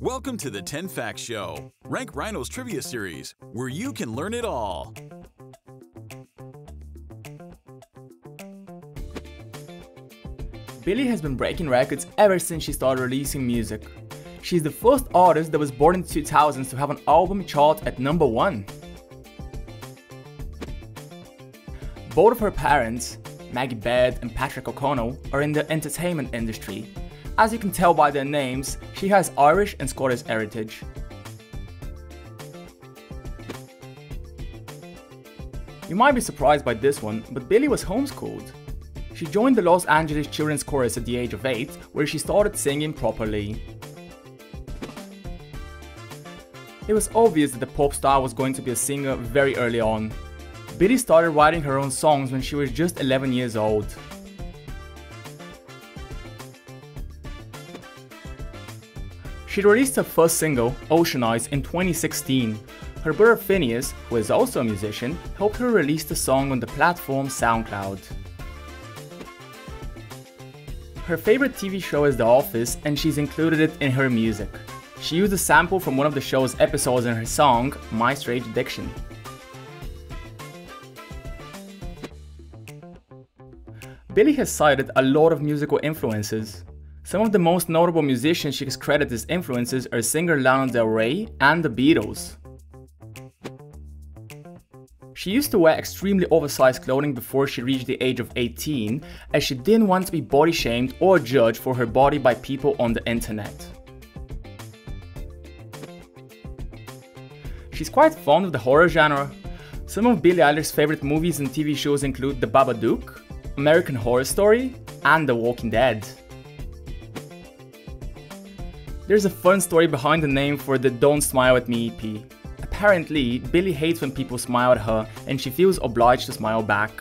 Welcome to the 10 Facts Show, Rank Rhino's trivia series, where you can learn it all. Billie has been breaking records ever since she started releasing music. She's the first artist that was born in the 2000s to have an album chart at number 1. Both of her parents, Maggie Baird and Patrick O'Connell, are in the entertainment industry. As you can tell by their names, she has Irish and Scottish heritage. You might be surprised by this one, but Billie was homeschooled. She joined the Los Angeles Children's Chorus at the age of 8, where she started singing properly. It was obvious that the pop star was going to be a singer very early on. Billie started writing her own songs when she was just 11 years old. She released her first single, Ocean Eyes, in 2016. Her brother Finneas, who is also a musician, helped her release the song on the platform SoundCloud. Her favorite TV show is The Office, and she's included it in her music. She used a sample from one of the show's episodes in her song, My Strange Addiction. Billie has cited a lot of musical influences. Some of the most notable musicians she has credited as influences are singer Lana Del Rey and the Beatles. She used to wear extremely oversized clothing before she reached the age of 18, as she didn't want to be body shamed or judged for her body by people on the internet. She's quite fond of the horror genre. Some of Billie Eilish's favorite movies and TV shows include The Babadook, American Horror Story, and The Walking Dead. There's a fun story behind the name for the Don't Smile at Me EP. Apparently, Billie hates when people smile at her and she feels obliged to smile back.